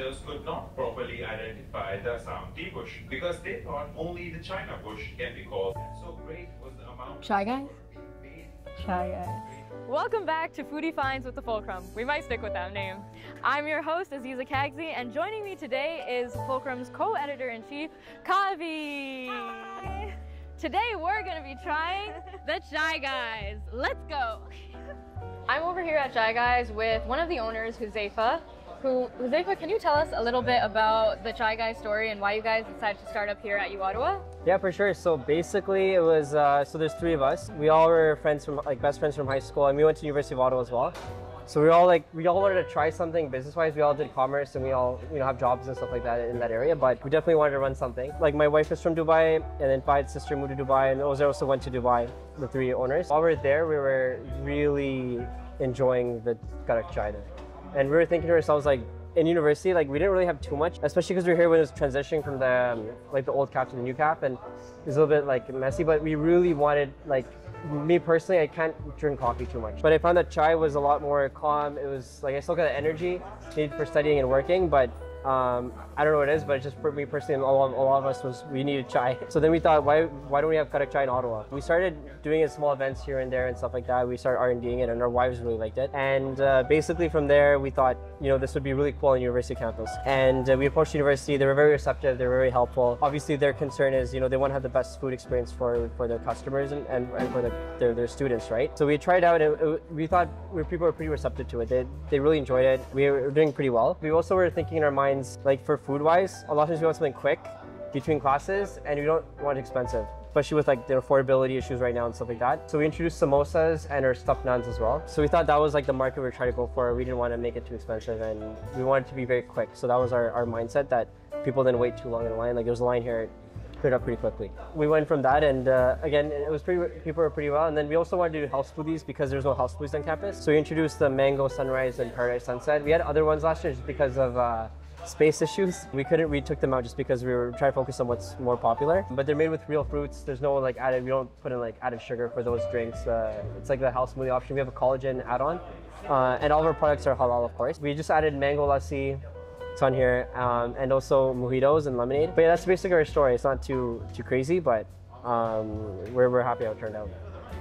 researchers could not properly identify the Assam tea bush because they thought only the China bush can be called. So great was the amount. Chai guys? Chai guys. Welcome back to Foodie Finds with the Fulcrum. We might stick with that name. I'm your host, Azeeza Kagzi, and joining me today is Fulcrum's co-editor-in-chief, Kavi. Hi. Today we're gonna be trying the Chai Guys. Let's go. I'm over here at Chai Guys with one of the owners, Huzaifa. Who, can you tell us a little bit about the Chai Guys story and why you guys decided to start up here at U Yeah, for sure. So basically, it was uh, so there's three of us. We all were friends from like best friends from high school, and we went to University of Ottawa as well. So we all like we all wanted to try something business-wise. We all did commerce, and we all you know have jobs and stuff like that in that area. But we definitely wanted to run something. Like my wife is from Dubai, and then Fahid's sister moved to Dubai, and Ozer also went to Dubai. The three owners. While we were there, we were really enjoying the Karak chai there, and we were thinking to ourselves like in university, like we didn't really have too much, especially because we were here when it was transitioning from the um, like the old cap to the new cap, and it was a little bit like messy. But we really wanted like me personally, I can't drink coffee too much. But I found that chai was a lot more calm. It was like I still got the energy needed for studying and working, but um, I don't know what it is, but just for me personally, a lot, a lot of us was we needed chai. So then we thought, why why don't we have Karak chai in Ottawa? We started doing it small events here and there and stuff like that. We started R&Ding it, and our wives really liked it. And uh, basically from there, we thought, you know, this would be really cool on university campus. And uh, we approached university. They were very receptive. They were very helpful. Obviously, their concern is, you know, they want to have the best food experience for for their customers and, and, and for the, their their students, right? So we tried out, and we thought people were pretty receptive to it. They they really enjoyed it. We were doing pretty well. We also were thinking in our like for food wise, a lot of times we want something quick between classes and we don't want it expensive, especially with like the affordability issues right now and stuff like that. So we introduced samosas and our stuffed naans as well. So we thought that was like the market we were trying to go for. We didn't want to make it too expensive and we wanted to be very quick. So that was our, our mindset that people didn't wait too long in line. Like there was a line here, it cleared up pretty quickly. We went from that and uh, again, it was pretty, people were pretty well. And then we also wanted to do house smoothies because there's no house smoothies on campus. So we introduced the mango sunrise and paradise sunset. We had other ones last year just because of uh, space issues. We couldn't, we took them out just because we were trying to focus on what's more popular. But they're made with real fruits. There's no like added, we don't put in like added sugar for those drinks. Uh, it's like the house smoothie option. We have a collagen add-on. Uh, and all of our products are halal, of course. We just added mango lassi, it's on here, um, and also mojitos and lemonade. But yeah, that's basically our story. It's not too too crazy, but um, we're, we're happy how it turned out.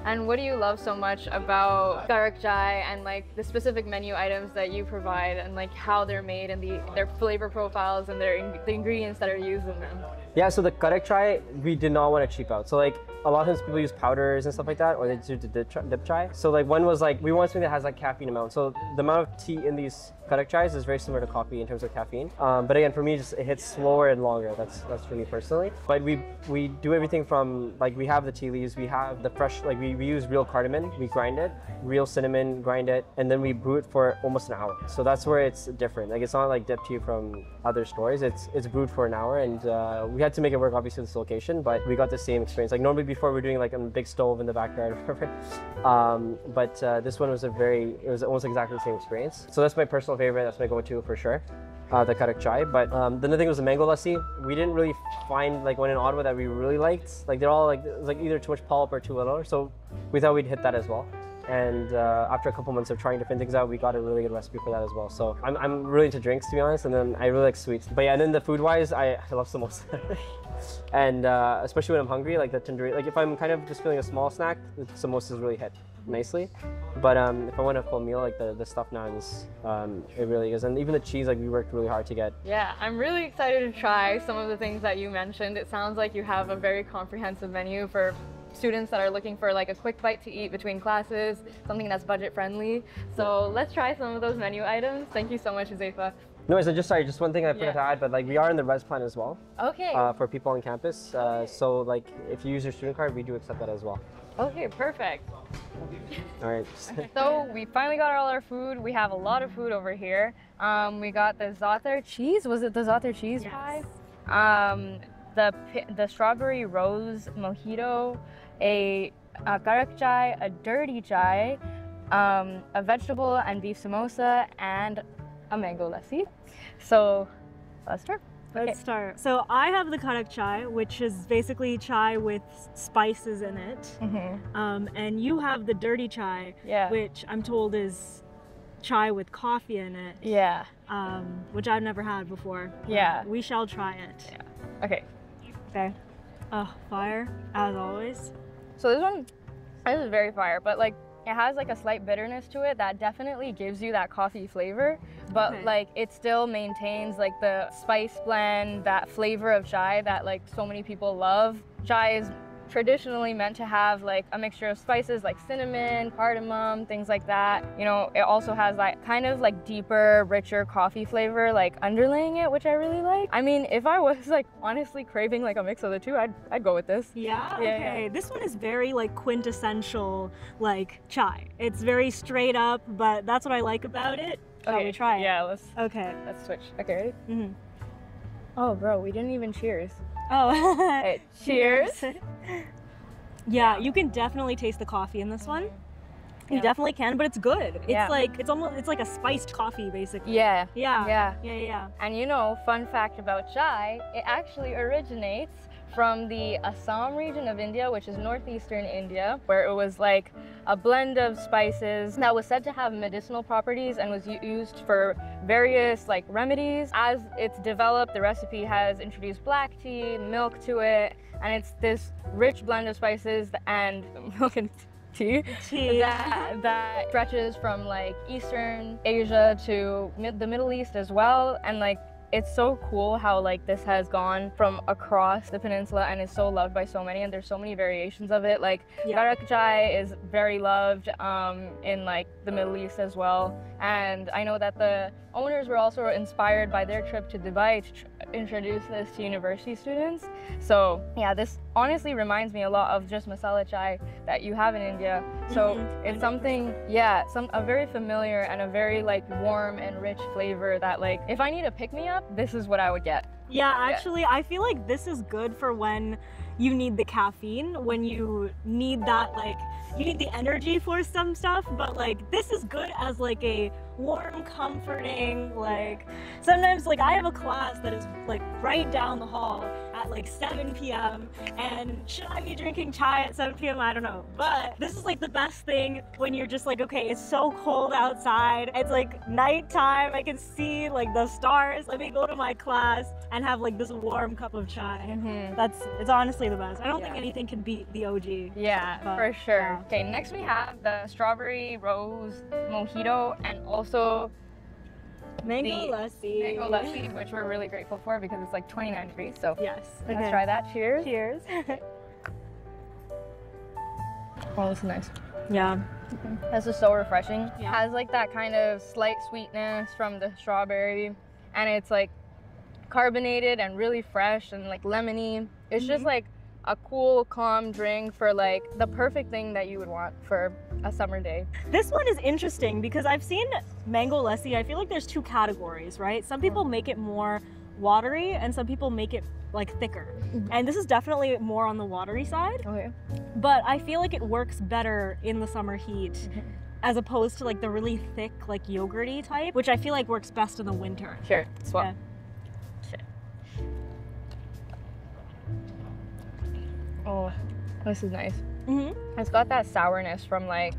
And what do you love so much about Karak Chai and like the specific menu items that you provide and like how they're made and the their flavor profiles and their the ingredients that are used in them? Yeah, so the Karak chai, we did not want to cheap out. So like a lot of times people use powders and stuff like that, or they do the dip chai. So like one was like we want something that has like caffeine amount. So the amount of tea in these Karak chais is very similar to coffee in terms of caffeine. Um, but again, for me, just it hits slower and longer. That's that's for me personally. But we we do everything from like we have the tea leaves, we have the fresh like we, we use real cardamom, we grind it, real cinnamon, grind it, and then we brew it for almost an hour. So that's where it's different. Like it's not like dip tea from other stores. It's it's brewed for an hour, and uh, we had to make it work obviously this location, but we got the same experience. Like normally before we're doing like a big stove in the backyard, um, but uh, this one was a very it was almost exactly the same experience. So that's my personal favorite. That's my go-to for sure. Uh, the karak chai, but um, the other thing was the mango lassi. We didn't really find like one in Ottawa that we really liked. Like they're all like like either too much pulp or too little. So we thought we'd hit that as well. And uh, after a couple months of trying different things out, we got a really good recipe for that as well. So I'm, I'm really into drinks to be honest, and then I really like sweets. But yeah, and then the food wise, I, I love samosa. and uh, especially when I'm hungry, like the tandoori, like if I'm kind of just feeling a small snack, the samosas really hit nicely. But um, if I want a full meal, like the, the stuffed naans, um, it really is. And even the cheese, like we worked really hard to get. Yeah, I'm really excited to try some of the things that you mentioned. It sounds like you have a very comprehensive menu for students that are looking for like a quick bite to eat between classes, something that's budget friendly. So let's try some of those menu items. Thank you so much, Huzaifa. No, so just sorry, just one thing I forgot Yeah. to add, but like we are in the res plan as well Okay. uh, for people on campus. Uh, so like if you use your student card, we do accept that as well. okay, perfect. All right. So we finally got all our food. We have a lot of food over here. Um, we got the za'atar cheese. Was it the za'atar cheese pie? Um, the the strawberry rose mojito, a, a karak chai, a dirty chai, um, a vegetable and beef samosa, and a mango lassi. So let's start. Let's start. So I have the Karak chai, which is basically chai with spices in it. Mm-hmm. Um, and you have the dirty chai, Yeah. which I'm told is chai with coffee in it, Yeah. um, which I've never had before. Yeah. We shall try it. Yeah. Okay. Okay. Oh, fire, as always. So this one, this is very fire, but like it has like a slight bitterness to it that definitely gives you that coffee flavor, but Okay. like it still maintains like the spice blend, that flavor of chai that like so many people love. Chai is traditionally meant to have like a mixture of spices like cinnamon, cardamom, things like that. You know, it also has that kind of like deeper, richer coffee flavor like underlaying it, which I really like. I mean, if I was like honestly craving like a mix of the two, I'd I'd go with this. Yeah. Yeah, okay. This one is very like quintessential like chai. It's very straight up, but that's what I like about it. Shall we try it? Yeah, let's Okay. let's switch. Okay, ready? hmm Oh, bro, we didn't even cheers. Oh. Hey, cheers. yeah, you can definitely taste the coffee in this one. You Yeah. definitely can, but it's good. It's Yeah. like it's almost it's like a spiced coffee basically. Yeah. Yeah. Yeah. Yeah. Yeah. And you know, fun fact about chai, it actually originates from the Assam region of India, which is northeastern India, where it was like a blend of spices that was said to have medicinal properties and was used for various like remedies. As it's developed, the recipe has introduced black tea, milk to it, and it's this rich blend of spices and milk and tea Tea. that, that stretches from like Eastern Asia to mid- the Middle East as well. And like, it's so cool how like this has gone from across the peninsula and is so loved by so many. And there's so many variations of it. Like, Yeah. Karak chai is very loved um, in like the Middle East as well. And I know that the owners were also inspired by their trip to Dubai to tr- introduce this to university students. So yeah, this honestly reminds me a lot of just masala chai that you have in India. So Mhm, it's something, yeah, some a very familiar and a very like warm and rich flavor that like if I need a pick me up, this is what I would get. Yeah, actually, I feel like this is good for when you need the caffeine, when you need that, like, you need the energy for some stuff, but like, this is good as like a warm, comforting, like, sometimes, like, I have a class that is like right down the hall at like 7 p.m. and should I be drinking chai at 7 p.m.? I don't know, but this is like the best thing when you're just like, okay, it's so cold outside, it's like nighttime, I can see like the stars, let me go to my class and have like this warm cup of chai. Mm-hmm. That's it's honestly the best. I don't think anything can beat the OG. Yeah, But, for sure. yeah. Okay, next we have the strawberry rose mojito and also Mango The lassi. mango lassi, which we're really grateful for because it's like 29 degrees. So Yes. let's try that. Cheers. Cheers. Oh, this is nice. yeah. This is so refreshing. Yeah. Has like that kind of slight sweetness from the strawberry, and it's like carbonated and really fresh and like lemony. It's just Mhm. like a cool, calm drink for like the perfect thing that you would want for a summer day. This one is interesting because I've seen mango lassi. I feel like there's two categories, right? Some people make it more watery and some people make it like thicker. And this is definitely more on the watery side, Okay. but I feel like it works better in the summer heat Mhm. as opposed to like the really thick like yogurty type, which I feel like works best in the winter. Sure. Swap. Yeah. Oh, this is nice. hmm It's got that sourness from like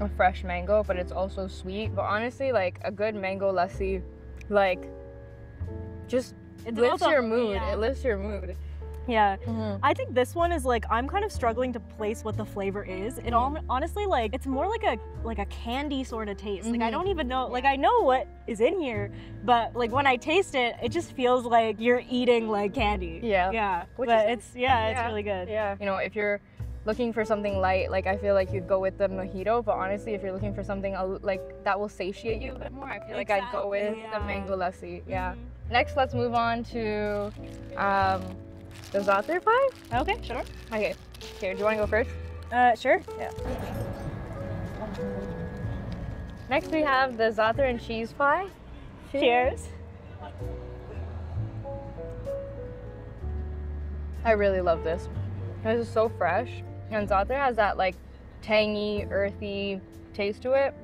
a fresh mango, but it's also sweet. But honestly, like a good mango lassi, like just It lifts your mood. yeah. It lifts your mood. Yeah. Mm-hmm. I think this one is like I'm kind of struggling to place what the flavor is. It all honestly like it's more like a like a candy sort of taste. Like I Mhm. don't even know like I know what is in here, but like when I taste it, it just feels like you're eating like candy. Yeah. Yeah. Which but is it's yeah, it's really good. Yeah. You know, if you're looking for something light, like I feel like you'd go with the mojito. But honestly, if you're looking for something like that will satiate you a bit more, I feel like I'd go with Exactly, the yeah. mango lassi. Yeah. Mhm. Next, let's move on to um, the za'atar pie. Okay, sure. Okay. Here, do you want to go first? Uh sure. Yeah. Next, we have the za'atar and cheese pie. Cheers. I really love this. This is so fresh, and za'atar has that like tangy, earthy taste to it.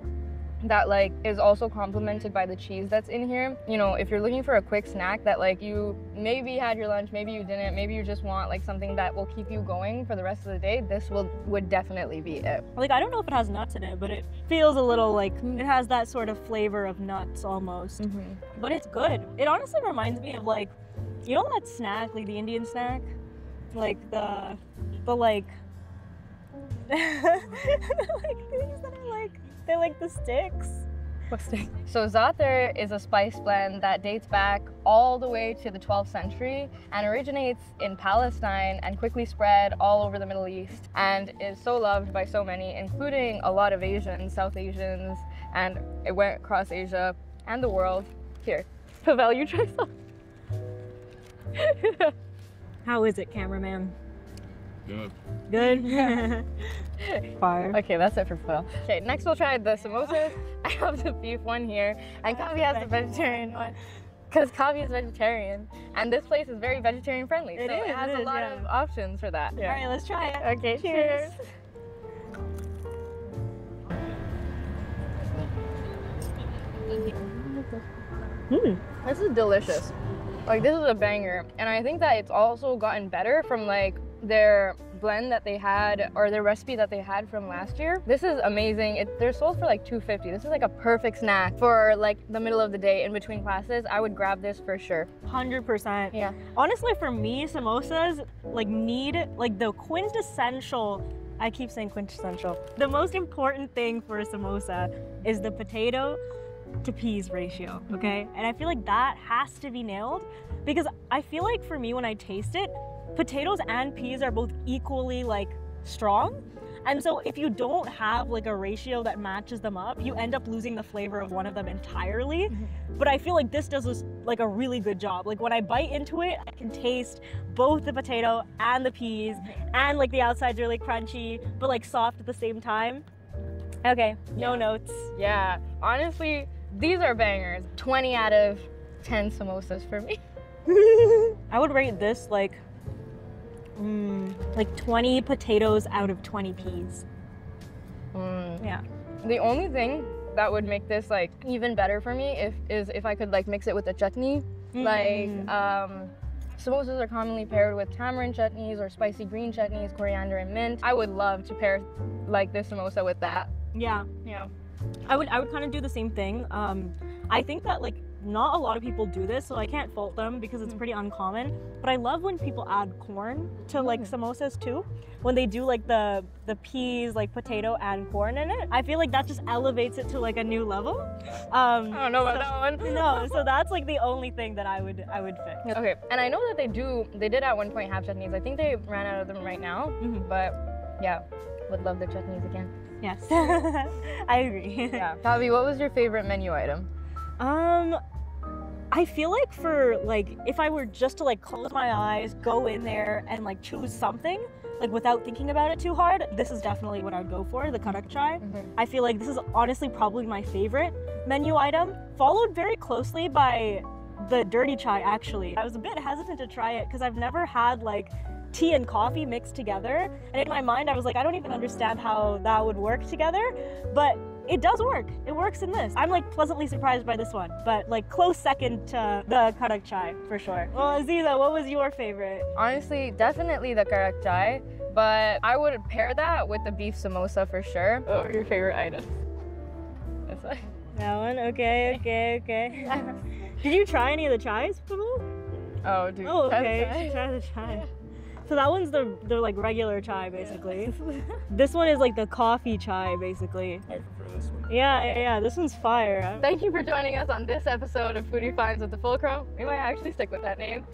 That like is also complemented by the cheese that's in here. You know, if you're looking for a quick snack that like you maybe had your lunch, maybe you didn't, maybe you just want like something that will keep you going for the rest of the day, this will would definitely be it. Like I don't know if it has nuts in it, but it feels a little like it has that sort of flavor of nuts almost. Mm-hmm. But it's good. It honestly reminds me of like, you know that snack, like the Indian snack, like the, the like, like things that are like they're like the sticks. So za'atar is a spice blend that dates back all the way to the 12th century and originates in Palestine and quickly spread all over the Middle East and is so loved by so many, including a lot of Asians, South Asians, and it went across Asia and the world. Here, Pavel, you try some. How is it, cameraman? Good. Good. Fire. Okay, that's it for Pavel. Okay, next we'll try the samosas. I have the beef one here, and Kavi has the vegetarian one. Because Kavi is vegetarian, and this place is very vegetarian friendly, It so is, it has it a is, lot yeah. of options for that. All right, let's try it. Okay, Cheers. cheers. Mm. This is delicious. Like this is a banger, and I think that it's also gotten better from like their blend that they had or their recipe that they had from last year. This is amazing. It, they're sold for like 250. This is like a perfect snack for like the middle of the day in between classes. I would grab this for sure. Hundred percent. Yeah. Honestly, for me, samosas like need like the quintessential. I keep saying quintessential. The most important thing for a samosa is the potato to peas ratio. Mm-hmm. Okay, and I feel like that has to be nailed because I feel like for me when I taste it, potatoes and peas are both equally like strong. And so if you don't have like a ratio that matches them up, you end up losing the flavor of one of them entirely. Mm-hmm. But I feel like this does this, like a really good job. Like when I bite into it, I can taste both the potato and the peas, mm-hmm. and like the outside's really crunchy, but like soft at the same time. Okay, no notes. Yeah. Honestly, these are bangers. 20 out of 10 samosas for me. I would rate this like, mm, like 20 potatoes out of 20 peas. Mm. Yeah. The only thing that would make this like even better for me if is if I could like mix it with a chutney. Like Mhm. um samosas are commonly paired with tamarind chutneys or spicy green chutneys, coriander and mint. I would love to pair like this samosa with that. yeah. Yeah. I would I would kind of do the same thing. Um, I think that like not a lot of people do this, so I can't fault them because it's pretty uncommon. But I love when people add corn to like samosas too. When they do like the the peas, like potato and corn in it, I feel like that just elevates it to like a new level. Um, I don't know about so- that one. no, so that's like the only thing that I would I would fix. Okay, and I know that they do. They did at one point have chutneys. I think they ran out of them right now. Mhm. But yeah, would love the chutneys again. Yes, I agree. Yeah. Kavi, what was your favorite menu item? Um, I feel like for like if I were just to like close my eyes, go in there and like choose something like without thinking about it too hard, this is definitely what I'd go for, the karak chai. Mhm. I feel like this is honestly probably my favorite menu item, followed very closely by the dirty chai actually. I was a bit hesitant to try it because I've never had like tea and coffee mixed together. And in my mind I was like I don't even understand how that would work together, but it does work. It works in this. I'm like pleasantly surprised by this one, but like close second to the karak chai for sure. Well, Azeeza, what was your favorite? Honestly, definitely the karak chai, but I would pair that with the beef samosa for sure. What were your favorite items? This one. That one. Okay, okay, okay. Did you try any of the chais, Pavel? Oh, dude. Oh, okay. You should try the chai. So that one's the the like regular chai basically. this one is like the coffee chai basically. I prefer this one. Yeah, yeah, yeah. This one's fire. Thank you for joining us on this episode of Foodie Finds with the Fulcrum. We might actually stick with that name.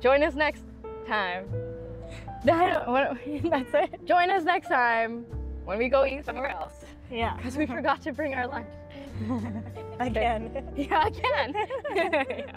Join us next time. That- what- That's it. Join us next time when we go eat somewhere else. Yeah. Because we forgot to bring our lunch. Again. Yeah, I can. Yeah.